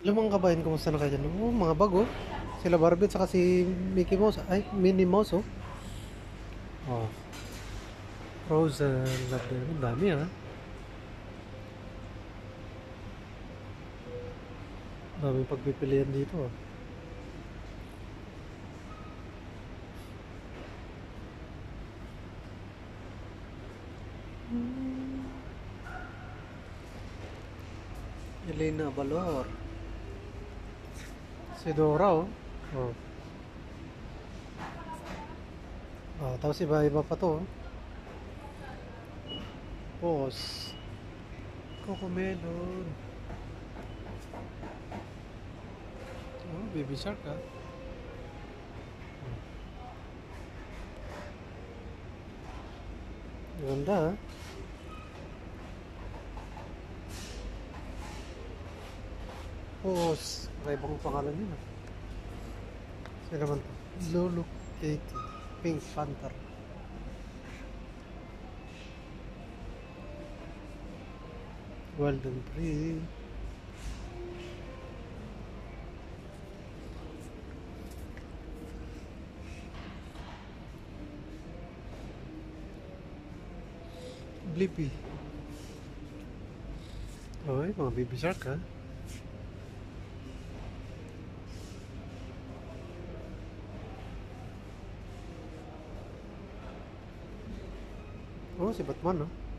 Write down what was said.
Alam mga kabayan, kumusta na kayo dyan? Oh, mga bago. Sila Barbie at saka si Mickey Mouse. Ay, Minnie Mouse, oh. Oh. Frozen. Love them. Ang dami, ah. Ang daming pagpipilian dito, ah. Elena Valor. Si Dora, oh. Oh. Oh, tapos iba-iba pa to, oh. Pause. Coco Melon. Oh, baby shark, ah. Ganda, ah. Pause. Kakaibang pangalan yun, ah. Sino naman to? Lulu Katie. Pink Panther. Golden Free. Blippi. Oy, mga baby shark ha. Oh, si Batman no?